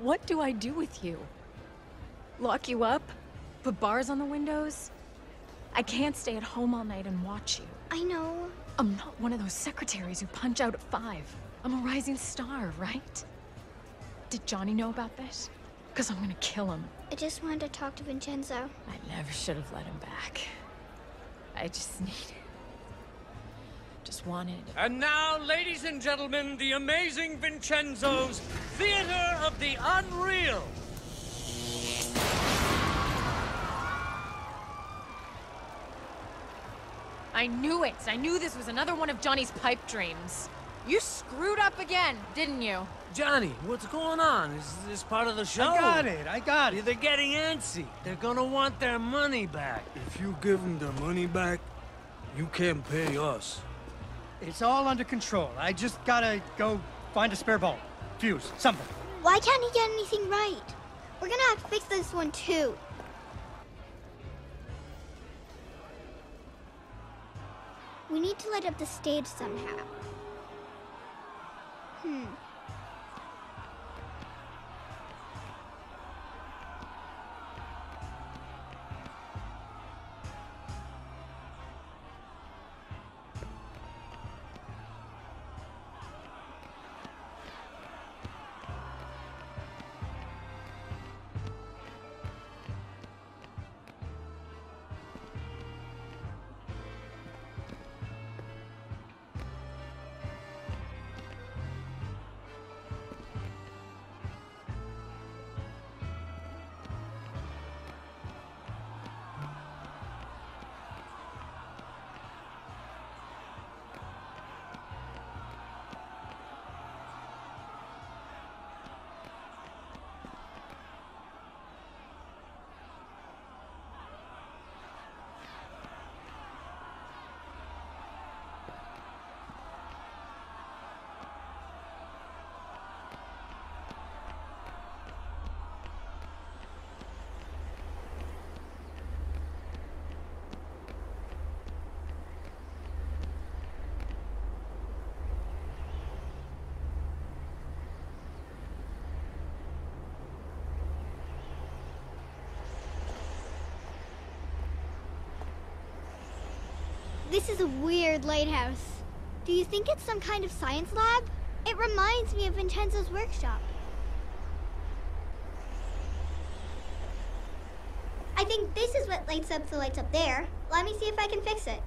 What do I do with you? Lock you up? Put bars on the windows? I can't stay at home all night and watch you. I know. I'm not one of those secretaries who punch out at five. I'm a rising star, right? Did Johnny know about this? Because I'm gonna kill him. I just wanted to talk to Vincenzo. I never should have let him back. I just needed... Just wanted... And now, ladies and gentlemen, the amazing Vincenzo's Theater of the Unreal. I knew it! I knew this was another one of Johnny's pipe dreams. You screwed up again, didn't you? Johnny, what's going on? Is this part of the show? I got it, I got it. They're getting antsy. They're gonna want their money back. If you give them their money back, you can't pay us. It's all under control. I just gotta go find a spare bulb. Fuse, something. Why can't he get anything right? We're gonna have to fix this one too. We need to light up the stage somehow. Hmm. This is a weird lighthouse. Do you think it's some kind of science lab? It reminds me of Vincenzo's workshop. I think this is what lights up the lights up there. Let me see if I can fix it.